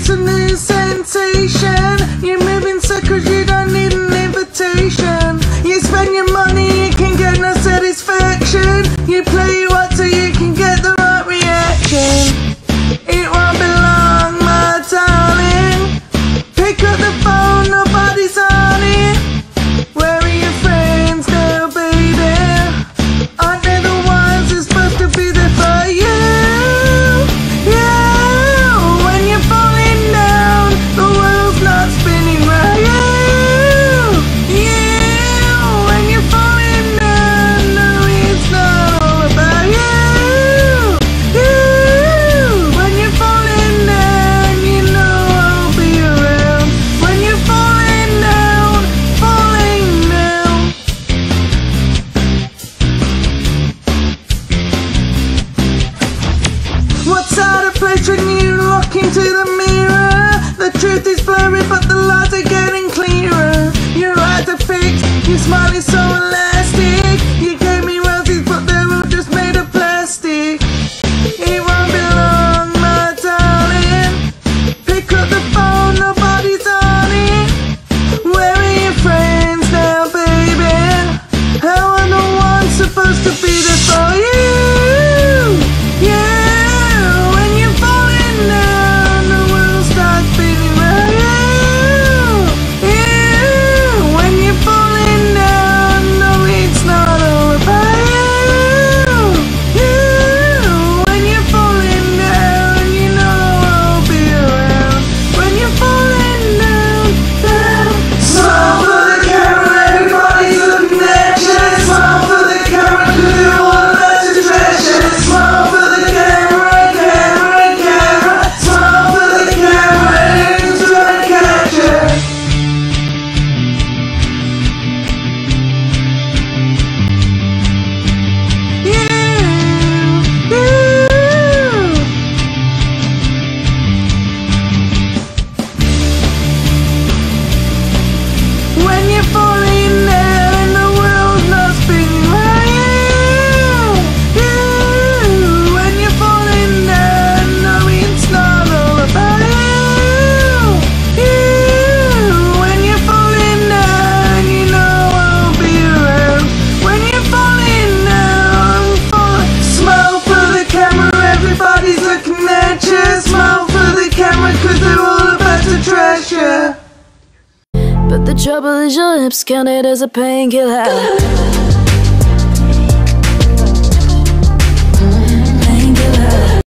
It's a new sensation. You're moving circles, you don't need an invitation. hatred when you look into the mirror. The truth is blurry but the lies are getting clearer. Your eyes are fixed, you smile is so trouble is your lips counted as a painkiller